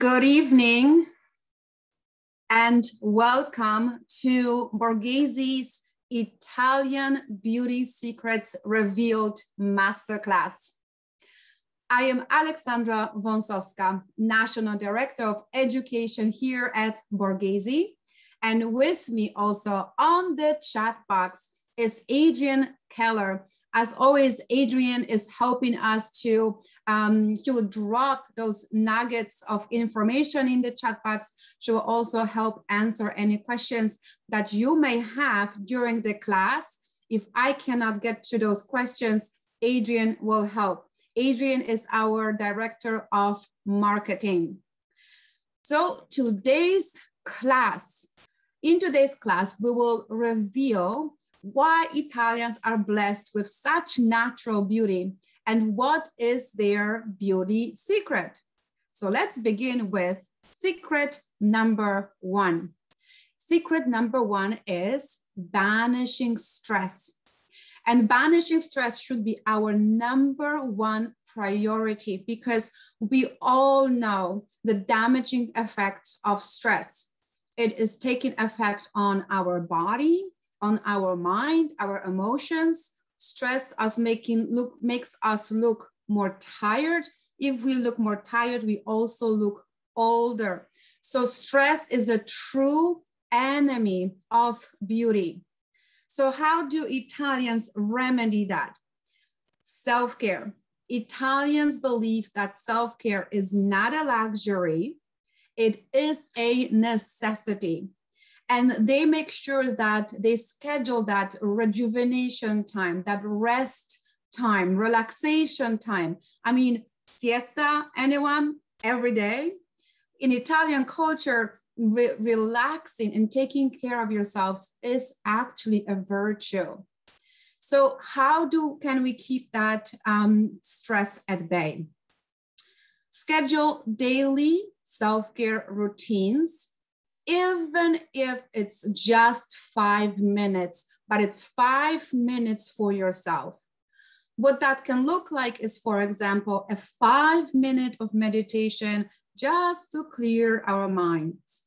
Good evening and welcome to Borghese's Italian Beauty Secrets Revealed Masterclass. I am Aleksandra Wąsowska, National Director of Education here at Borghese. And with me also on the chat box is Adrian Keller, as always, Adrian is helping us to, um, she will drop those nuggets of information in the chat box. She will also help answer any questions that you may have during the class. If I cannot get to those questions, Adrian will help. Adrian is our Director of Marketing. So today's class, in today's class, we will reveal why Italians are blessed with such natural beauty and what is their beauty secret. So let's begin with secret number one. Secret number one is banishing stress. And banishing stress should be our number one priority because we all know the damaging effects of stress. It is taking effect on our body, on our mind, our emotions. Stress us making look makes us look more tired. If we look more tired, we also look older. So stress is a true enemy of beauty. So how do Italians remedy that? Self-care. Italians believe that self-care is not a luxury, it is a necessity and they make sure that they schedule that rejuvenation time, that rest time, relaxation time. I mean, siesta, anyone, every day. In Italian culture, re relaxing and taking care of yourselves is actually a virtue. So how do can we keep that um, stress at bay? Schedule daily self-care routines even if it's just five minutes, but it's five minutes for yourself. What that can look like is, for example, a five minute of meditation just to clear our minds.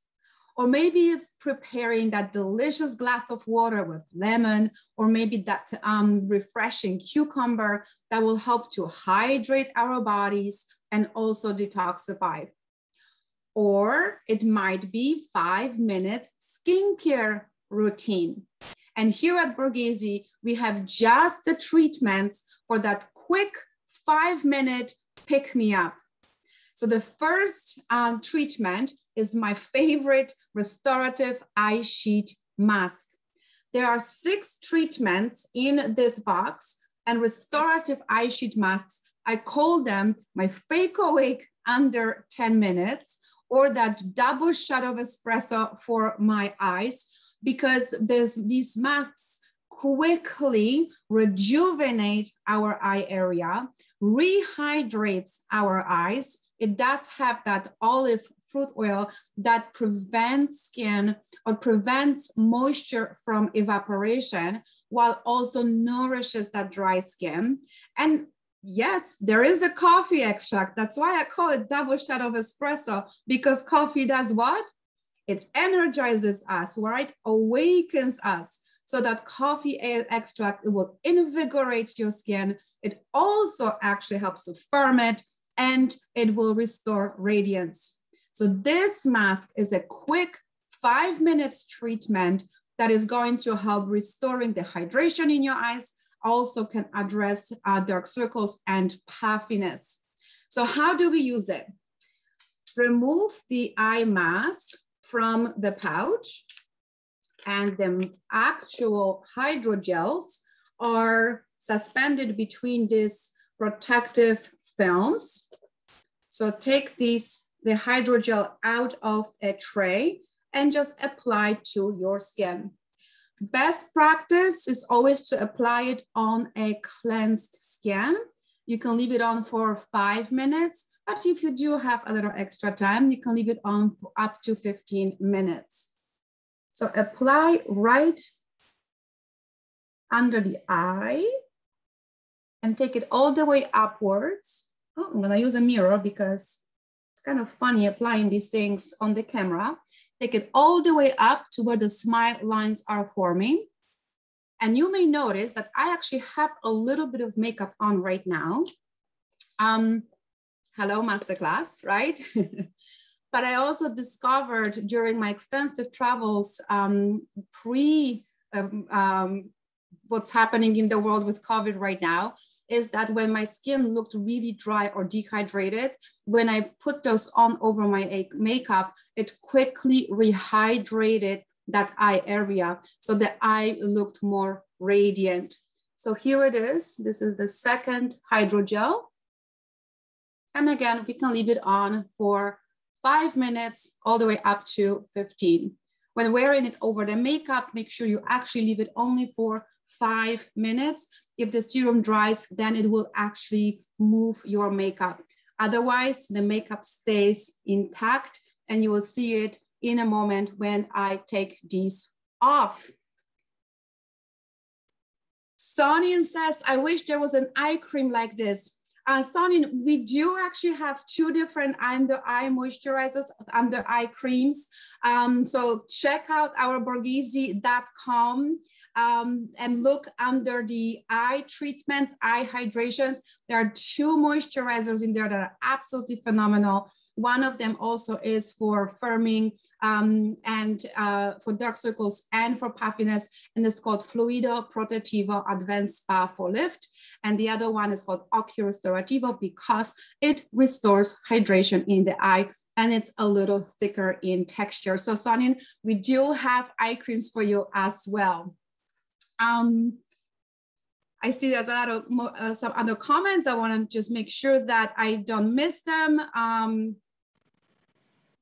Or maybe it's preparing that delicious glass of water with lemon, or maybe that um, refreshing cucumber that will help to hydrate our bodies and also detoxify or it might be five minute skincare routine. And here at Borghese, we have just the treatments for that quick five minute pick me up. So the first um, treatment is my favorite restorative eye sheet mask. There are six treatments in this box and restorative eye sheet masks. I call them my fake awake under 10 minutes or that double shot of espresso for my eyes because there's these masks quickly rejuvenate our eye area, rehydrates our eyes. It does have that olive fruit oil that prevents skin or prevents moisture from evaporation while also nourishes that dry skin. And yes, there is a coffee extract. That's why I call it double shot of espresso because coffee does what? It energizes us, right? Awakens us. So that coffee extract, it will invigorate your skin. It also actually helps to firm it and it will restore radiance. So this mask is a quick five minutes treatment that is going to help restoring the hydration in your eyes, also can address uh, dark circles and puffiness. So how do we use it? Remove the eye mask from the pouch and the actual hydrogels are suspended between these protective films. So take these, the hydrogel out of a tray and just apply to your skin. Best practice is always to apply it on a cleansed skin. You can leave it on for five minutes, but if you do have a little extra time, you can leave it on for up to 15 minutes. So apply right under the eye and take it all the way upwards. Oh, I'm gonna use a mirror because it's kind of funny applying these things on the camera. Take it all the way up to where the smile lines are forming. And you may notice that I actually have a little bit of makeup on right now. Um, hello, masterclass, right? but I also discovered during my extensive travels um, pre um, um, what's happening in the world with COVID right now is that when my skin looked really dry or dehydrated, when I put those on over my makeup, it quickly rehydrated that eye area. So the eye looked more radiant. So here it is. This is the second hydrogel. And again, we can leave it on for five minutes all the way up to 15. When wearing it over the makeup, make sure you actually leave it only for five minutes. If the serum dries, then it will actually move your makeup. Otherwise, the makeup stays intact and you will see it in a moment when I take these off. Sonin says, I wish there was an eye cream like this. Uh, Sonin, we do actually have two different under eye moisturizers, under eye creams. Um, so check out our borghese.com um, and look under the eye treatments, eye hydrations. There are two moisturizers in there that are absolutely phenomenal. One of them also is for firming um, and uh, for dark circles and for puffiness, and it's called Fluido Protettivo Advanced Spa for Lift. And the other one is called Occhio Restorativo because it restores hydration in the eye and it's a little thicker in texture. So Sonin, we do have eye creams for you as well. Um, I see there's a lot of uh, some other comments. I want to just make sure that I don't miss them. Um,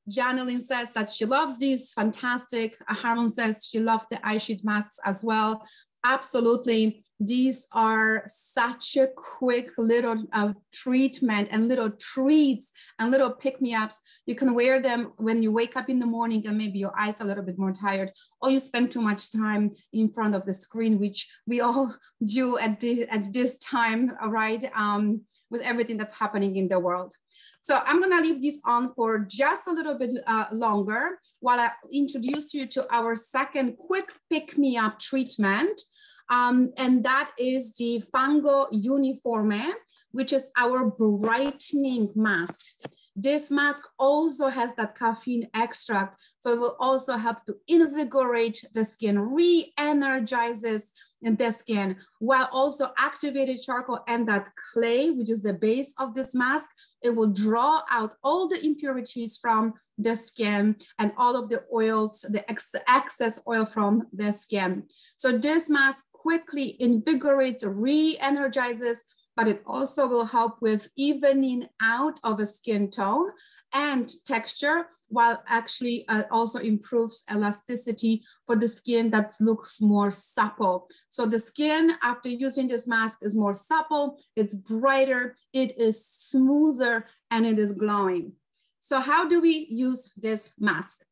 Janelyn says that she loves these, fantastic. Harmon says she loves the eye sheet masks as well. Absolutely. These are such a quick little uh, treatment and little treats and little pick-me-ups. You can wear them when you wake up in the morning and maybe your eyes are a little bit more tired or you spend too much time in front of the screen, which we all do at, the, at this time, right? Um, with everything that's happening in the world. So I'm gonna leave this on for just a little bit uh, longer while I introduce you to our second quick pick-me-up treatment. Um, and that is the Fango Uniforme, which is our brightening mask. This mask also has that caffeine extract, so it will also help to invigorate the skin, re-energizes the skin, while also activated charcoal and that clay, which is the base of this mask, it will draw out all the impurities from the skin and all of the oils, the ex excess oil from the skin. So this mask quickly invigorates, re-energizes, but it also will help with evening out of a skin tone and texture, while actually uh, also improves elasticity for the skin that looks more supple. So the skin after using this mask is more supple, it's brighter, it is smoother, and it is glowing. So how do we use this mask?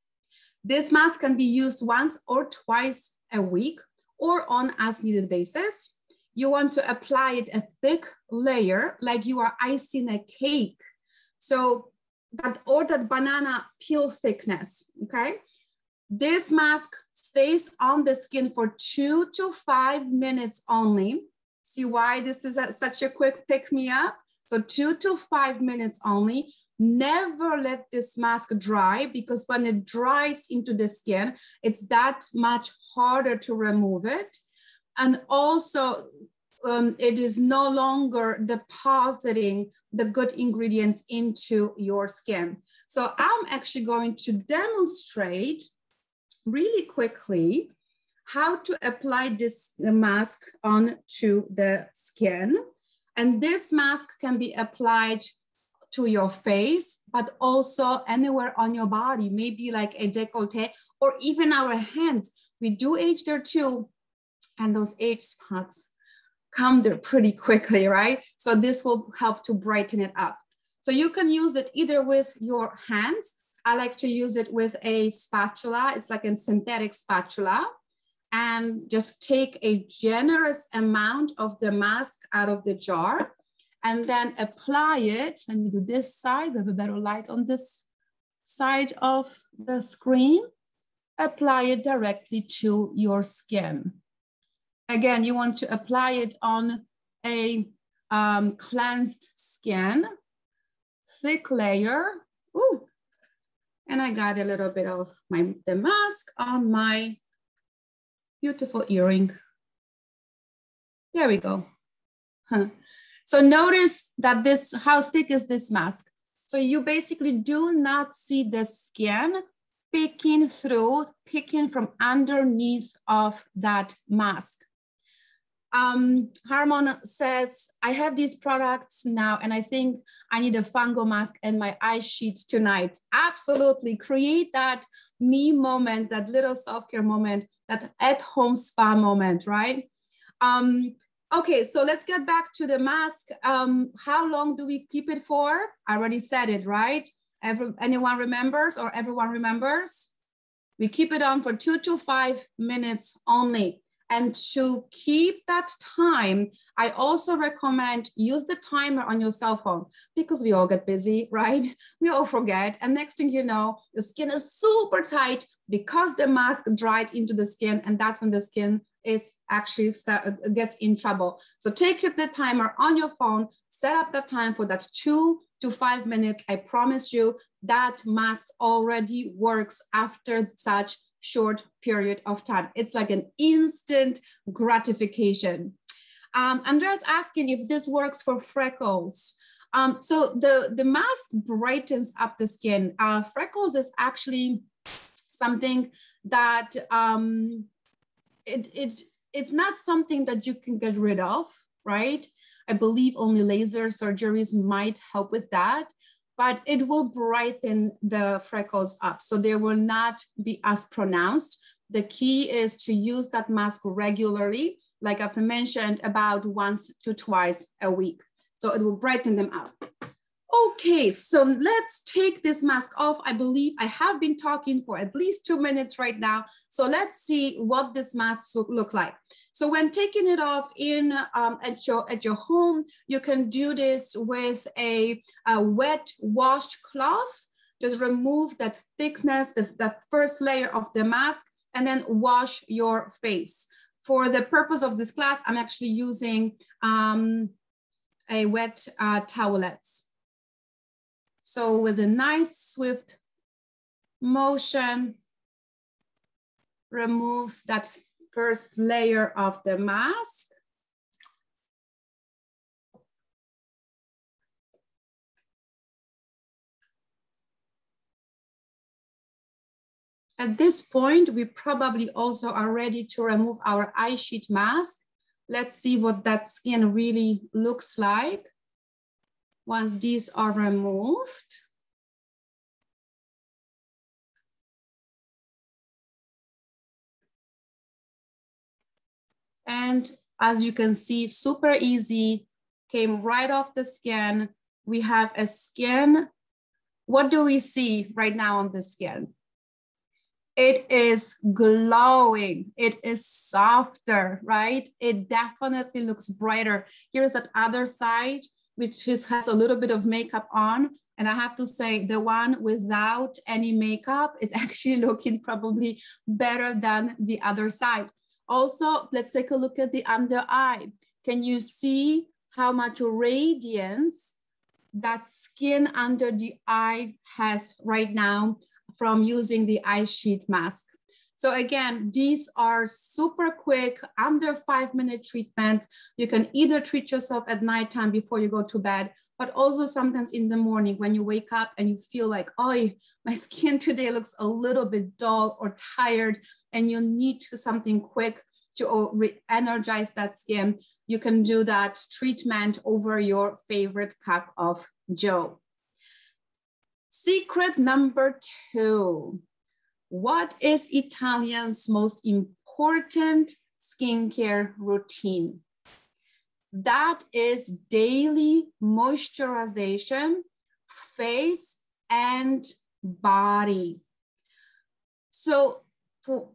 This mask can be used once or twice a week or on as needed basis. You want to apply it a thick layer like you are icing a cake. So that or that banana peel thickness, okay? This mask stays on the skin for two to five minutes only. See why this is a, such a quick pick me up? So two to five minutes only. Never let this mask dry because when it dries into the skin, it's that much harder to remove it. And also um, it is no longer depositing the good ingredients into your skin. So I'm actually going to demonstrate really quickly how to apply this mask onto the skin. And this mask can be applied to your face, but also anywhere on your body, maybe like a décolleté or even our hands. We do age there too. And those age spots come there pretty quickly, right? So this will help to brighten it up. So you can use it either with your hands. I like to use it with a spatula. It's like a synthetic spatula. And just take a generous amount of the mask out of the jar and then apply it. Let me do this side, we have a better light on this side of the screen. Apply it directly to your skin. Again, you want to apply it on a um, cleansed skin, thick layer. Ooh. And I got a little bit of my the mask on my beautiful earring. There we go. Huh. So notice that this, how thick is this mask? So you basically do not see the skin peeking through, peeking from underneath of that mask. Um, Harmon says, I have these products now and I think I need a Fango mask and my eye sheet tonight. Absolutely, create that me moment, that little self-care moment, that at-home spa moment, right? Um, okay, so let's get back to the mask. Um, how long do we keep it for? I already said it, right? Every, anyone remembers or everyone remembers? We keep it on for two to five minutes only. And to keep that time, I also recommend use the timer on your cell phone because we all get busy, right? We all forget. And next thing you know, your skin is super tight because the mask dried into the skin. And that's when the skin is actually start, uh, gets in trouble. So take the timer on your phone, set up the time for that two to five minutes. I promise you that mask already works after such short period of time. It's like an instant gratification. Um, Andrea's asking if this works for freckles. Um, so the, the mask brightens up the skin. Uh, freckles is actually something that um, it, it, it's not something that you can get rid of, right? I believe only laser surgeries might help with that but it will brighten the freckles up. So they will not be as pronounced. The key is to use that mask regularly, like I've mentioned, about once to twice a week. So it will brighten them up. Okay, so let's take this mask off. I believe I have been talking for at least two minutes right now. So let's see what this mask look like. So when taking it off in um, at your at your home, you can do this with a, a wet washed cloth. Just remove that thickness, the, that first layer of the mask, and then wash your face. For the purpose of this class, I'm actually using um, a wet uh, towelettes. So with a nice swift motion, remove that first layer of the mask. At this point, we probably also are ready to remove our eye sheet mask. Let's see what that skin really looks like once these are removed. And as you can see, super easy, came right off the skin. We have a skin. What do we see right now on the skin? It is glowing. It is softer, right? It definitely looks brighter. Here's that other side which just has a little bit of makeup on. And I have to say the one without any makeup, is actually looking probably better than the other side. Also, let's take a look at the under eye. Can you see how much radiance that skin under the eye has right now from using the eye sheet mask? So again, these are super quick, under five minute treatment. You can either treat yourself at nighttime before you go to bed, but also sometimes in the morning when you wake up and you feel like, oh, my skin today looks a little bit dull or tired and you need something quick to re-energize that skin, you can do that treatment over your favorite cup of joe. Secret number two, what is Italian's most important skincare routine? That is daily moisturization, face and body. So for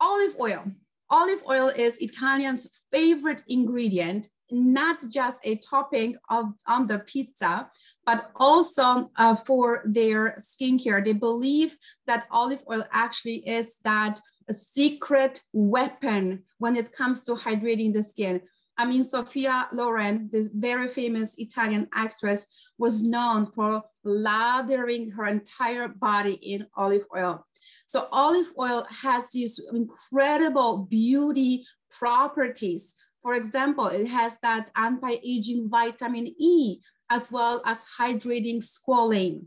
olive oil, olive oil is Italian's favorite ingredient not just a topping of, on the pizza, but also uh, for their skincare. They believe that olive oil actually is that a secret weapon when it comes to hydrating the skin. I mean, Sophia Loren, this very famous Italian actress, was known for lathering her entire body in olive oil. So olive oil has these incredible beauty properties. For example, it has that anti-aging vitamin E, as well as hydrating squalane.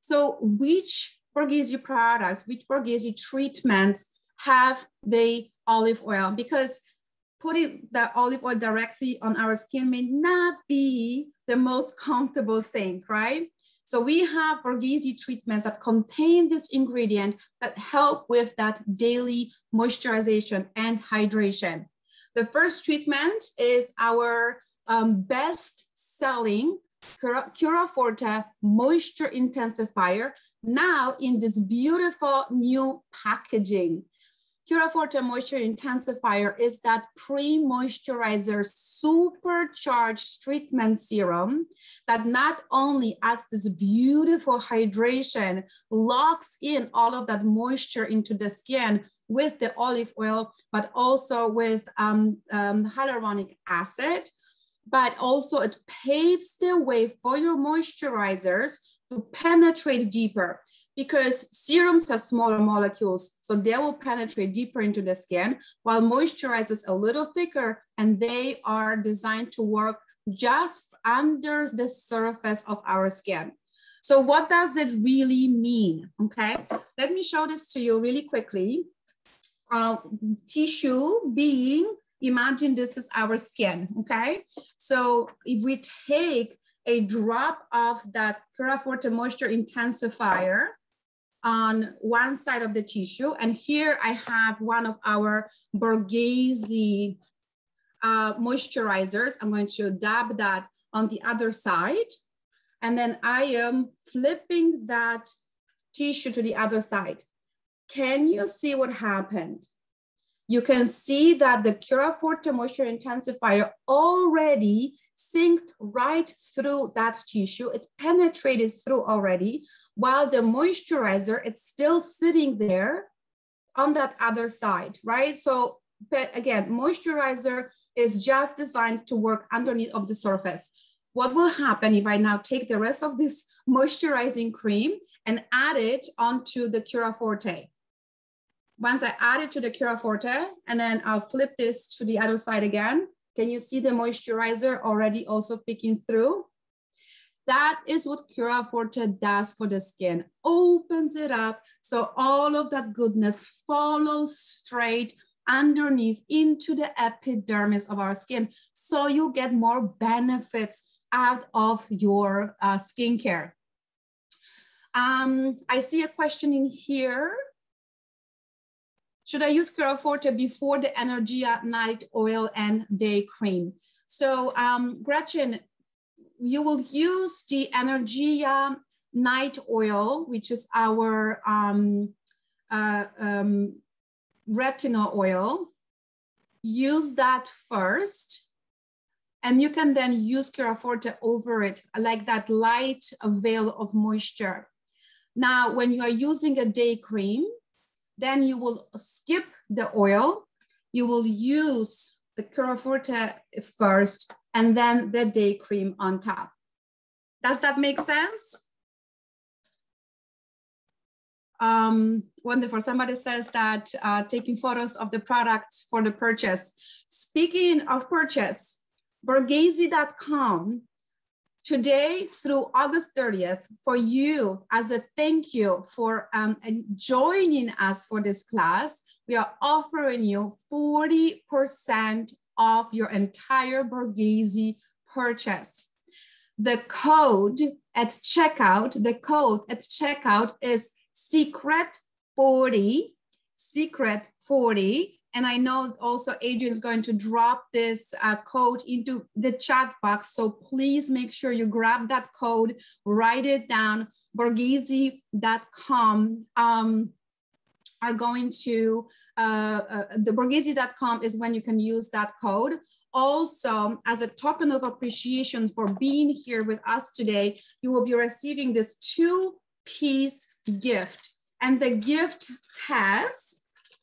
So which Borghese products, which Borghese treatments have the olive oil? Because putting the olive oil directly on our skin may not be the most comfortable thing, right? So we have Borghese treatments that contain this ingredient that help with that daily moisturization and hydration. The first treatment is our um, best selling Cura Forte Moisture Intensifier, now in this beautiful new packaging. Curaforte Moisture Intensifier is that pre-moisturizer supercharged treatment serum that not only adds this beautiful hydration, locks in all of that moisture into the skin with the olive oil, but also with um, um, hyaluronic acid, but also it paves the way for your moisturizers to penetrate deeper because serums have smaller molecules, so they will penetrate deeper into the skin, while moisturizers are a little thicker, and they are designed to work just under the surface of our skin. So what does it really mean, okay? Let me show this to you really quickly. Uh, tissue being, imagine this is our skin, okay? So if we take a drop of that Curaforte Moisture Intensifier, on one side of the tissue. And here I have one of our Borghese uh, moisturizers. I'm going to dab that on the other side. And then I am flipping that tissue to the other side. Can you see what happened? You can see that the Curaforte Moisture Intensifier already sinked right through that tissue. It penetrated through already, while the moisturizer, it's still sitting there on that other side, right? So but again, moisturizer is just designed to work underneath of the surface. What will happen if I now take the rest of this moisturizing cream and add it onto the Curaforte? Once I add it to the Cura Forte, and then I'll flip this to the other side again, can you see the moisturizer already also peeking through? That is what Cura Forte does for the skin, opens it up so all of that goodness follows straight underneath into the epidermis of our skin. So you get more benefits out of your uh, skincare. Um, I see a question in here. Should I use Curaforte before the Energia night oil and day cream? So um, Gretchen, you will use the Energia night oil, which is our um, uh, um, retinol oil. Use that first. And you can then use Curaforte over it, like that light veil of moisture. Now, when you are using a day cream, then you will skip the oil. You will use the Curaforte first and then the day cream on top. Does that make sense? Um, wonderful. Somebody says that uh, taking photos of the products for the purchase. Speaking of purchase, Borghese.com today through August 30th for you as a thank you for um, joining us for this class. We are offering you 40% off your entire Borghese purchase. The code at checkout, the code at checkout is secret 40, secret 40. And I know also Adrian is going to drop this uh, code into the chat box. So please make sure you grab that code, write it down, borghese.com. Um, are going to, uh, uh, the borghese.com is when you can use that code. Also, as a token of appreciation for being here with us today, you will be receiving this two piece gift. And the gift has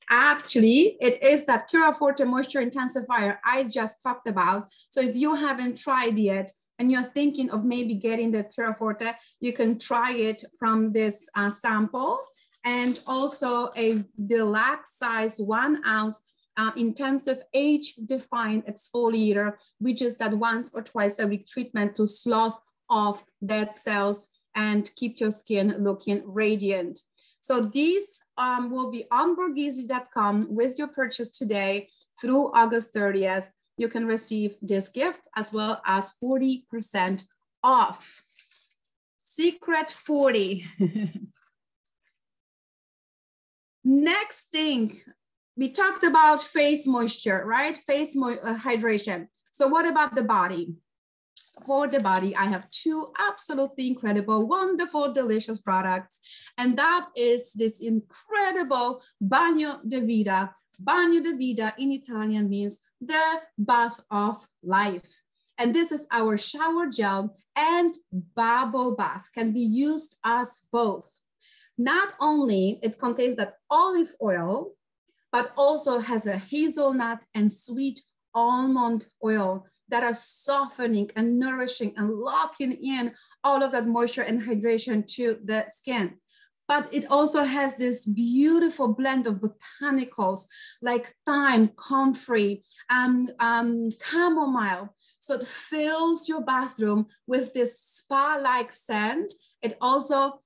actually, it is that Curaforte Moisture Intensifier I just talked about. So if you haven't tried yet, and you're thinking of maybe getting the Curaforte, you can try it from this uh, sample and also a deluxe size one ounce uh, intensive age-defined exfoliator, which is that once or twice a week treatment to slough off dead cells and keep your skin looking radiant. So these um, will be on borghese.com with your purchase today through August 30th. You can receive this gift as well as 40% off. Secret 40. Next thing, we talked about face moisture, right? Face mo uh, hydration. So what about the body? For the body, I have two absolutely incredible, wonderful, delicious products. And that is this incredible Bagno de Vita. Bagno de Vita in Italian means the bath of life. And this is our shower gel and bubble bath can be used as both. Not only it contains that olive oil, but also has a hazelnut and sweet almond oil that are softening and nourishing and locking in all of that moisture and hydration to the skin. But it also has this beautiful blend of botanicals like thyme, comfrey, um, um, chamomile. So it fills your bathroom with this spa-like scent. It also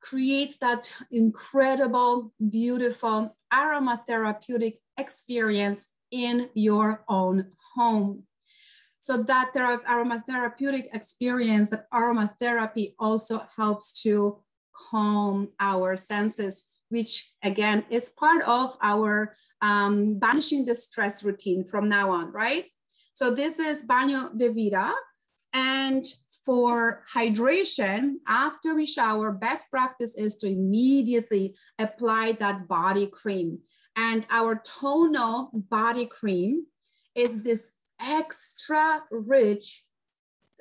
creates that incredible, beautiful aromatherapeutic experience in your own home. So that there are aromatherapeutic experience, that aromatherapy also helps to calm our senses, which again is part of our um, banishing the stress routine from now on, right? So this is Bagno de Vita. And for hydration, after we shower, best practice is to immediately apply that body cream. And our tonal body cream is this extra rich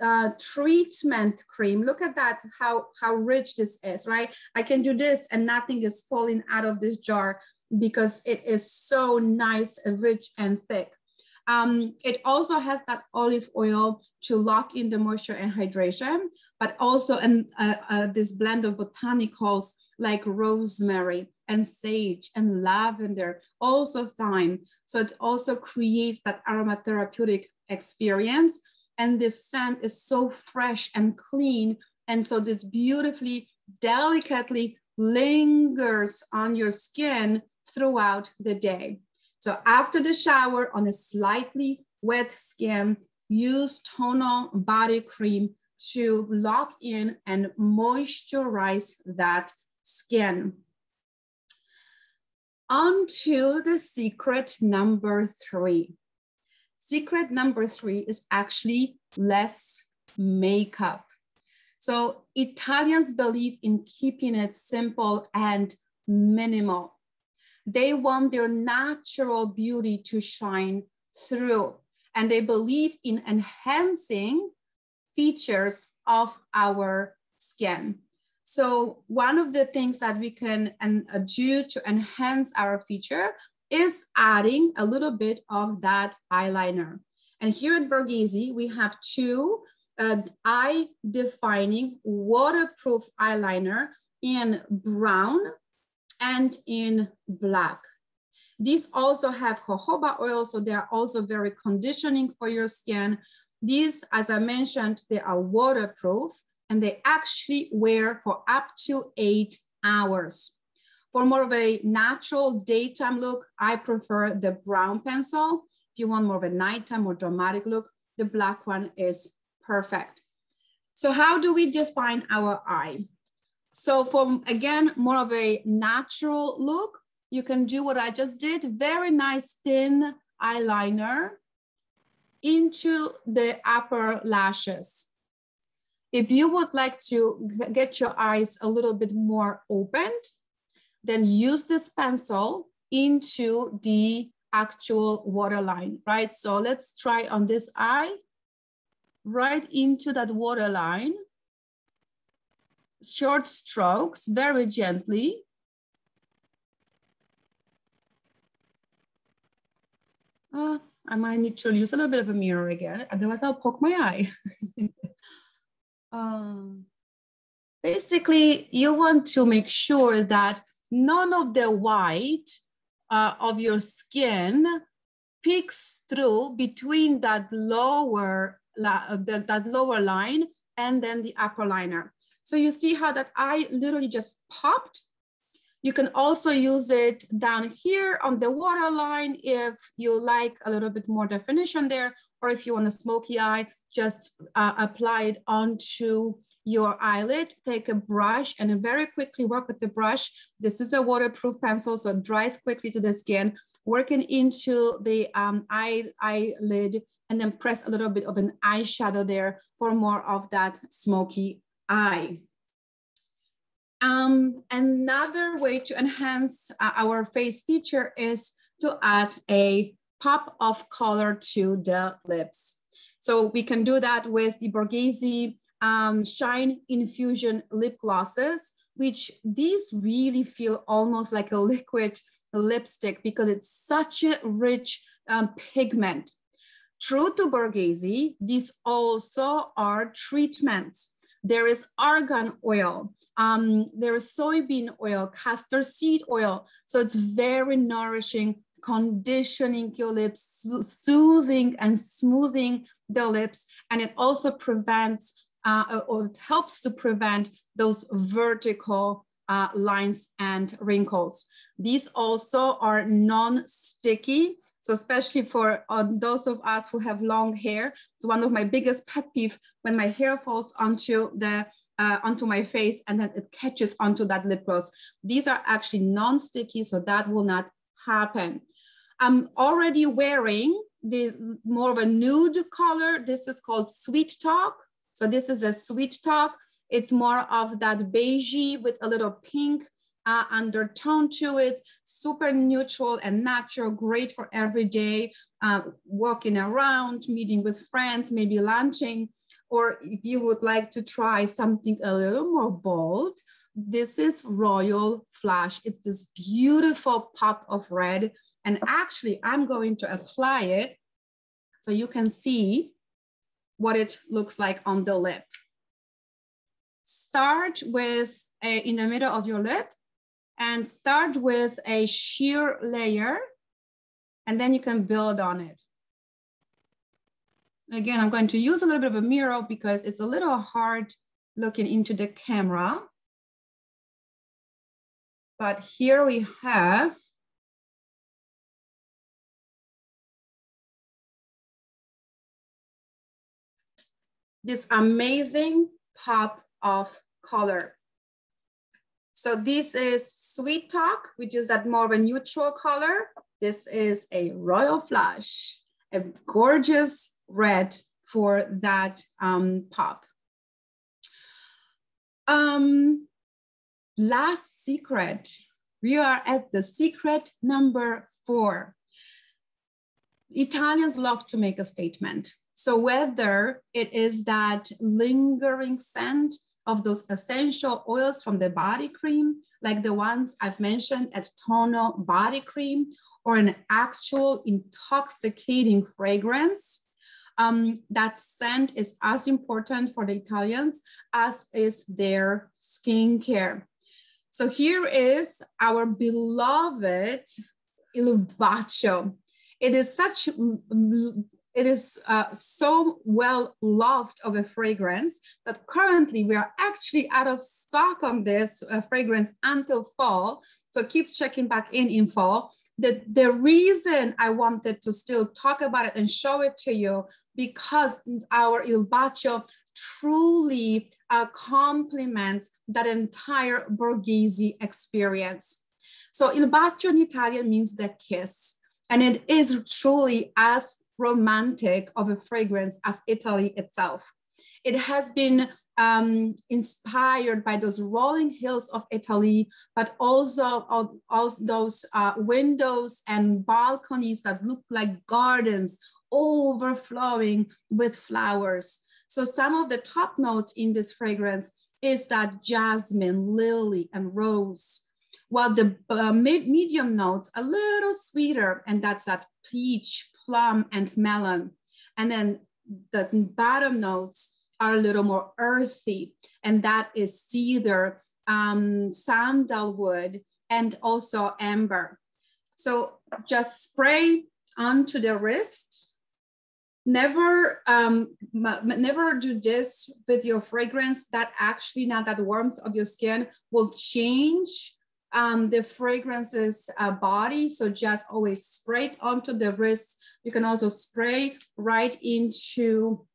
uh, treatment cream. Look at that, how, how rich this is, right? I can do this and nothing is falling out of this jar because it is so nice and rich and thick. Um, it also has that olive oil to lock in the moisture and hydration, but also and uh, uh, this blend of botanicals like rosemary and sage and lavender, also thyme. So it also creates that aromatherapeutic experience. And this scent is so fresh and clean. And so this beautifully, delicately lingers on your skin throughout the day. So after the shower on a slightly wet skin, use tonal body cream to lock in and moisturize that skin. On to the secret number three. Secret number three is actually less makeup. So Italians believe in keeping it simple and minimal. They want their natural beauty to shine through. And they believe in enhancing features of our skin. So one of the things that we can uh, do to enhance our feature is adding a little bit of that eyeliner. And here at Borghese, we have two uh, eye defining waterproof eyeliner in brown and in black. These also have jojoba oil, so they are also very conditioning for your skin. These, as I mentioned, they are waterproof and they actually wear for up to eight hours. For more of a natural daytime look, I prefer the brown pencil. If you want more of a nighttime or dramatic look, the black one is perfect. So how do we define our eye? So for, again, more of a natural look, you can do what I just did, very nice thin eyeliner into the upper lashes. If you would like to get your eyes a little bit more opened, then use this pencil into the actual waterline, right? So let's try on this eye, right into that waterline. Short strokes, very gently. Uh, I might need to use a little bit of a mirror again, otherwise I'll poke my eye. um, basically, you want to make sure that none of the white uh, of your skin peeks through between that lower, that lower line and then the upper liner. So you see how that eye literally just popped you can also use it down here on the waterline if you like a little bit more definition there, or if you want a smoky eye, just uh, apply it onto your eyelid, take a brush and very quickly work with the brush. This is a waterproof pencil, so it dries quickly to the skin, working into the um, eye, eyelid and then press a little bit of an eyeshadow there for more of that smoky eye. Um, another way to enhance uh, our face feature is to add a pop of color to the lips. So we can do that with the Borghese um, Shine Infusion lip glosses, which these really feel almost like a liquid lipstick because it's such a rich um, pigment. True to Borghese, these also are treatments. There is argan oil, um, there is soybean oil, castor seed oil. So it's very nourishing, conditioning your lips, soothing and smoothing the lips. And it also prevents uh, or helps to prevent those vertical uh, lines and wrinkles. These also are non-sticky. So especially for uh, those of us who have long hair, it's one of my biggest pet peeve when my hair falls onto the uh, onto my face and then it catches onto that lip gloss. These are actually non-sticky, so that will not happen. I'm already wearing the more of a nude color. This is called Sweet Talk. So this is a Sweet Talk. It's more of that beigey with a little pink uh, undertone to it, super neutral and natural, great for every day, uh, walking around, meeting with friends, maybe lunching, or if you would like to try something a little more bold, this is Royal Flush. It's this beautiful pop of red. And actually, I'm going to apply it so you can see what it looks like on the lip. Start with a, in the middle of your lip and start with a sheer layer and then you can build on it. Again, I'm going to use a little bit of a mirror because it's a little hard looking into the camera. But here we have this amazing pop of color. So this is Sweet Talk, which is that more of a neutral color. This is a Royal Flush, a gorgeous red for that um, pop. Um, last secret, we are at the secret number four. Italians love to make a statement. So whether it is that lingering scent of those essential oils from the body cream, like the ones I've mentioned at Tonal Body Cream, or an actual intoxicating fragrance, um, that scent is as important for the Italians as is their skincare. So here is our beloved Il Bacio. It is such, it is uh, so well loved of a fragrance that currently we are actually out of stock on this uh, fragrance until fall. So keep checking back in in fall. The, the reason I wanted to still talk about it and show it to you because our Il Bacio truly uh, complements that entire Borghese experience. So Il Bacio in Italian means the kiss, and it is truly as romantic of a fragrance as Italy itself. It has been um, inspired by those rolling hills of Italy, but also those uh, windows and balconies that look like gardens overflowing with flowers. So some of the top notes in this fragrance is that jasmine, lily, and rose. While the uh, mid medium notes a little sweeter, and that's that peach, plum, and melon. And then the bottom notes are a little more earthy, and that is cedar, um, sandalwood, and also amber. So just spray onto the wrist. Never, um, never do this with your fragrance that actually now that warmth of your skin will change um, the fragrance's uh, body. So just always spray it onto the wrist. You can also spray right into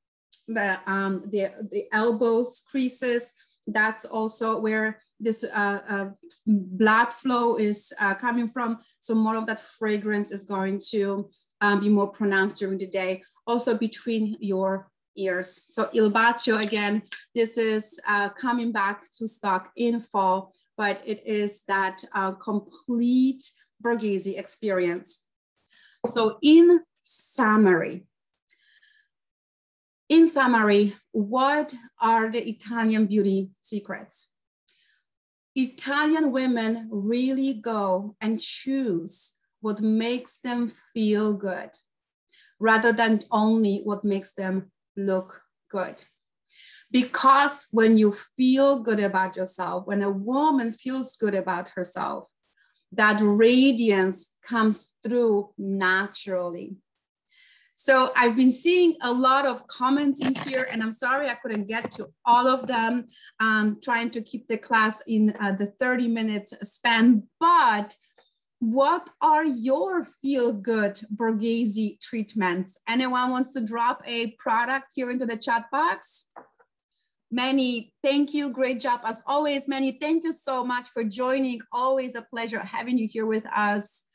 the, um, the, the elbows creases. That's also where this uh, uh, blood flow is uh, coming from. So more of that fragrance is going to um, be more pronounced during the day. Also between your ears. So Il Bacio, again, this is uh, coming back to stock in fall but it is that uh, complete Borghese experience. So in summary, in summary, what are the Italian beauty secrets? Italian women really go and choose what makes them feel good rather than only what makes them look good. Because when you feel good about yourself, when a woman feels good about herself, that radiance comes through naturally. So I've been seeing a lot of comments in here, and I'm sorry I couldn't get to all of them. Trying to keep the class in uh, the 30 minute span, but what are your feel good Borghese treatments? Anyone wants to drop a product here into the chat box? Manny, thank you. Great job as always. Manny, thank you so much for joining. Always a pleasure having you here with us.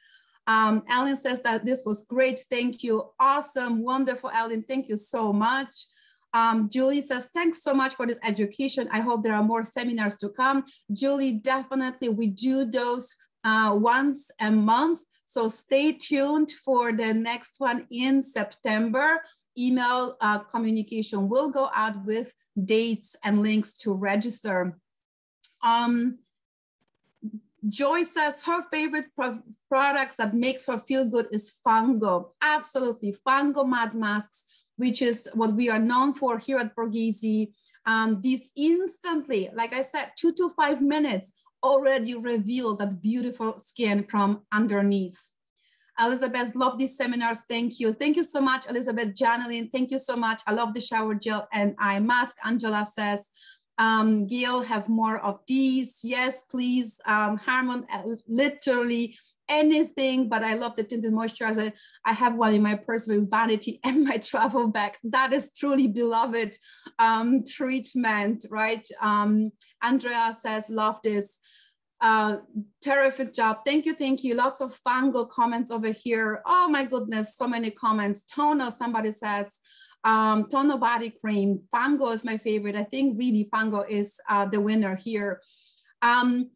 Um, Ellen says that this was great. Thank you. Awesome. Wonderful, Ellen. Thank you so much. Um, Julie says, thanks so much for this education. I hope there are more seminars to come. Julie, definitely we do those uh, once a month. So stay tuned for the next one in September. Email uh, communication will go out with dates and links to register. Um, Joy says her favorite pro product that makes her feel good is Fango. Absolutely, Fango Mud Masks, which is what we are known for here at Borghese. Um, these instantly, like I said, two to five minutes already reveal that beautiful skin from underneath. Elizabeth, love these seminars. Thank you. Thank you so much, Elizabeth Janeline. Thank you so much. I love the shower gel and eye mask. Angela says, um, Gail, have more of these. Yes, please. Um, Harmon, uh, literally anything, but I love the tinted moisturizer. I have one in my purse with vanity and my travel bag. That is truly beloved um, treatment, right? Um, Andrea says, love this. Uh, terrific job. Thank you, thank you. Lots of Fango comments over here. Oh my goodness, so many comments. Tono, somebody says, um, Tono body cream. Fango is my favorite. I think really Fango is uh, the winner here. Um,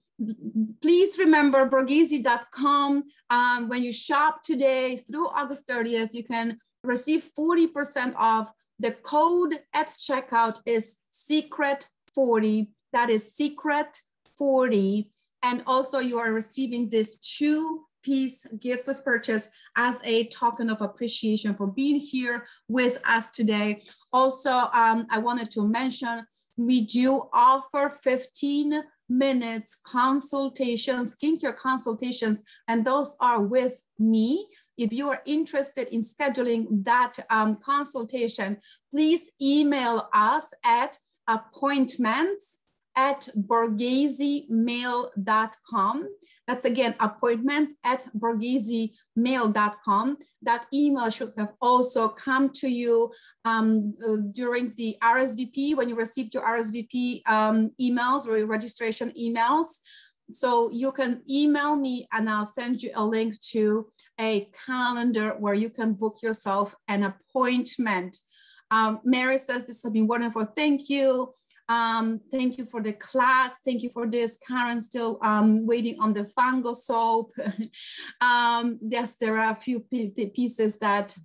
please remember borghese.com. Um, when you shop today through August 30th, you can receive 40% off. The code at checkout is secret40. That is secret 40 and also you are receiving this two piece gift with purchase as a token of appreciation for being here with us today. Also, um, I wanted to mention, we do offer 15 minutes consultations, skincare consultations, and those are with me. If you are interested in scheduling that um, consultation, please email us at appointments at borghesemail.com. That's again, appointment at borghesemail.com. That email should have also come to you um, uh, during the RSVP, when you received your RSVP um, emails or your registration emails. So you can email me and I'll send you a link to a calendar where you can book yourself an appointment Um, Mary says this has been wonderful. Thank you. Um, thank you for the class. Thank you for this. Karen still um, waiting on the Fango soap. um, yes, there are a few pieces that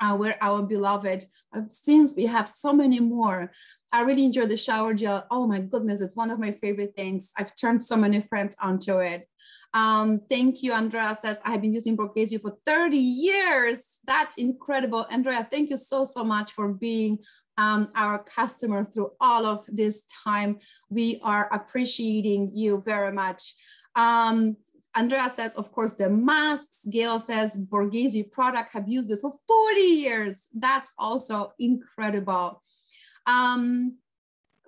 uh, were our beloved. Uh, since we have so many more, I really enjoy the shower gel. Oh my goodness, it's one of my favorite things. I've turned so many friends onto it. Um, thank you, Andrea says, I've been using Borghese for 30 years. That's incredible. Andrea, thank you so, so much for being um, our customer through all of this time. We are appreciating you very much. Um, Andrea says, of course, the masks. Gail says, Borghese product, have used it for 40 years. That's also incredible. Um,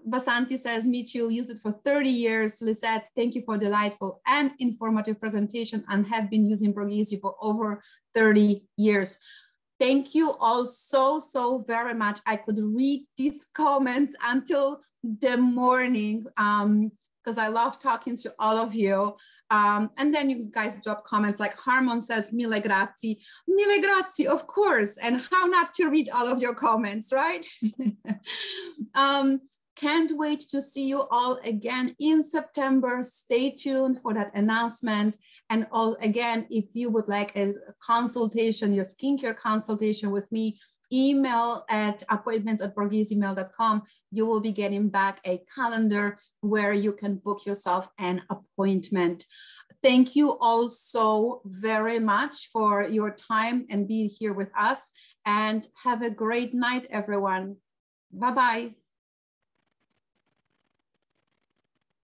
Basanti says, too, used it for 30 years. Lisette, thank you for delightful and informative presentation and have been using Borghese for over 30 years. Thank you all so, so very much. I could read these comments until the morning because um, I love talking to all of you. Um, and then you guys drop comments like Harmon says, mille grazie, mille grazie, of course. And how not to read all of your comments, right? um, can't wait to see you all again in September. Stay tuned for that announcement. And all again, if you would like a consultation, your skincare consultation with me, email at appointments at borghesemail.com. You will be getting back a calendar where you can book yourself an appointment. Thank you all so very much for your time and being here with us. And have a great night, everyone. Bye bye.